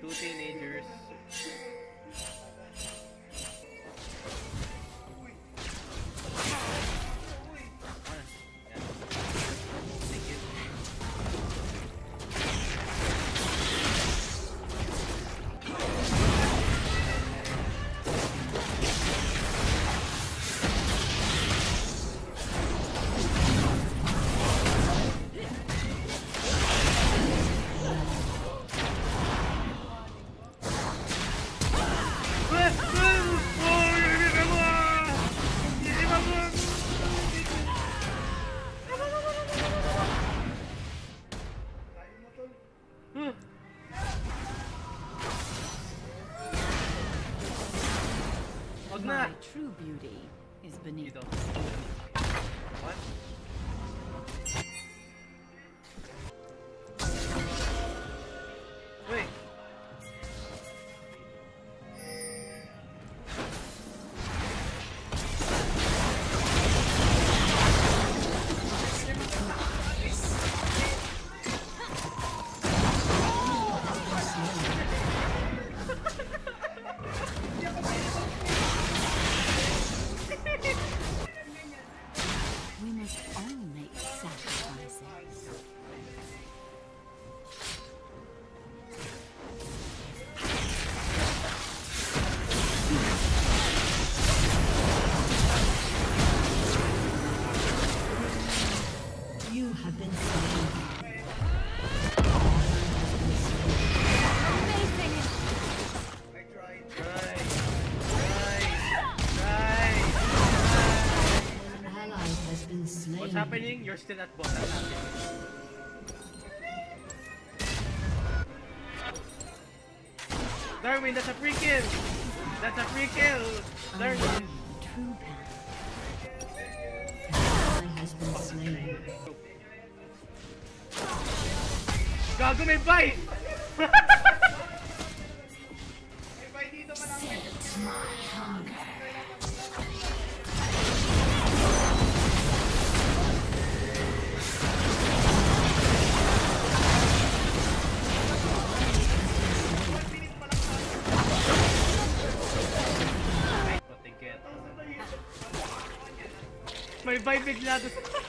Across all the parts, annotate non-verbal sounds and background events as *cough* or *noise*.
Two teenagers. My true beauty is beneath. Dito. What? You're still at bottom. Darwin, that's a free kill! That's a free kill! Darwin! True path. An has been slain. Gago may bite! *laughs* May bite bigla doon. Shit.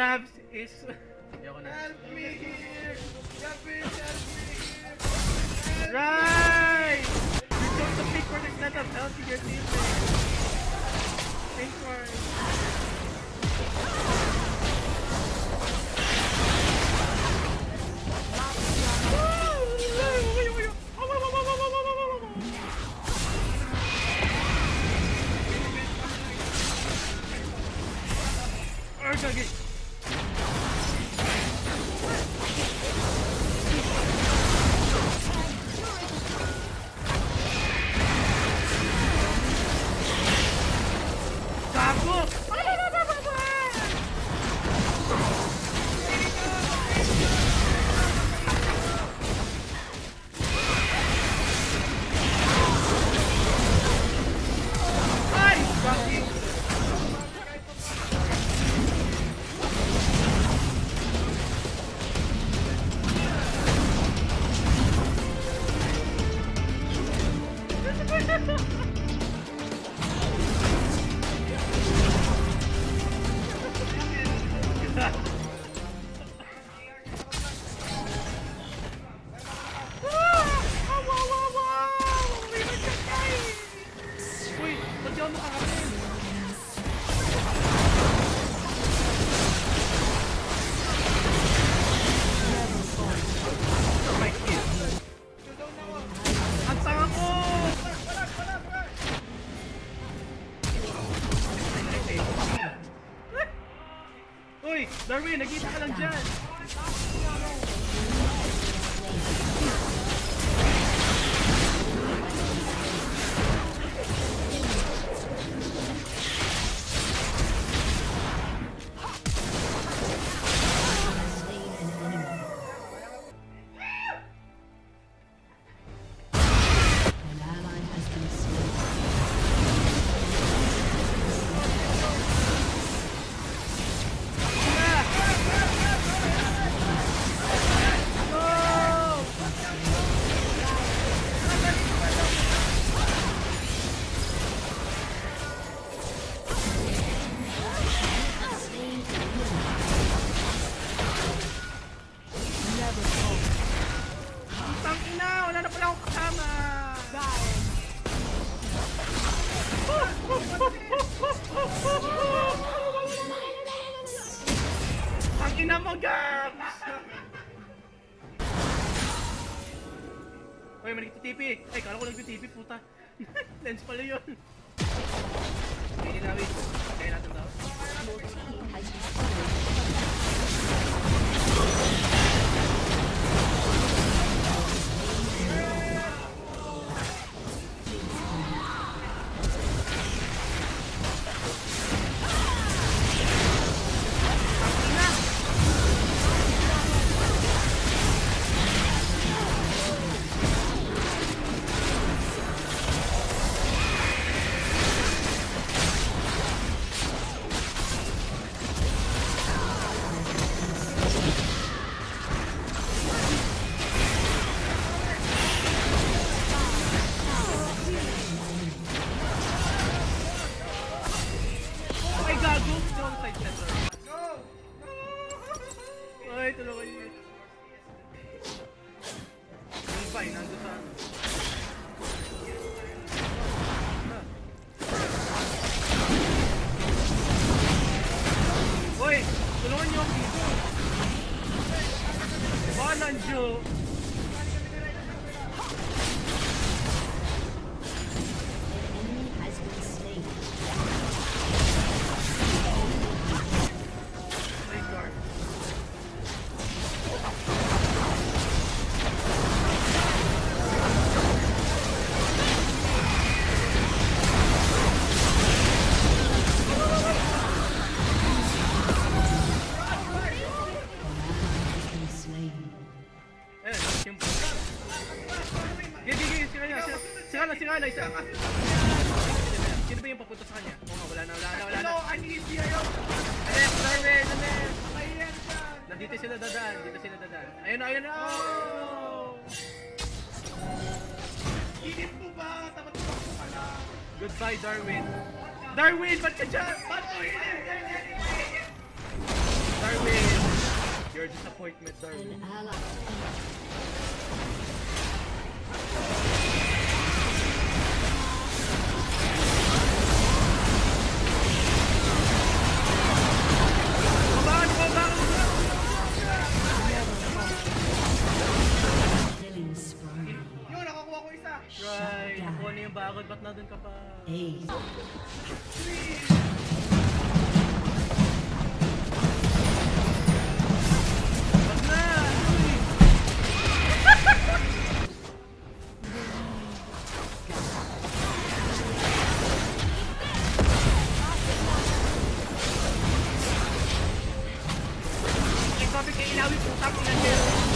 Gabs is... nagkita ka lang dyan! Mo, Gabs! Uy, may nagtitipi! Ay, kala ko nagtitipi, puta! *laughs* Lens pala yun! Hindi ninawin. Kaya natin daw. Tulungan niyo ako dito. Ba, nandiyo? Enemy isa. Sino ba yung papunta sa kanya? Oo nga, wala na, wala na, wala na. No, I need you! Alep, Darwin, alep! Nandito sila dadaan, dito sila dadaan. Ayun na, ayun na! Oh! Inip mo ba? Dapat tumakbo ka na! Goodbye, Darwin. Darwin, ba't ka dyan? Ba't mo inip? Darwin, disappointment, darling. An ally. Yung bakod, ba't na dun ka pa? Ace. Ba't na? Eh, sabi kay Ilawi, putang ina niya.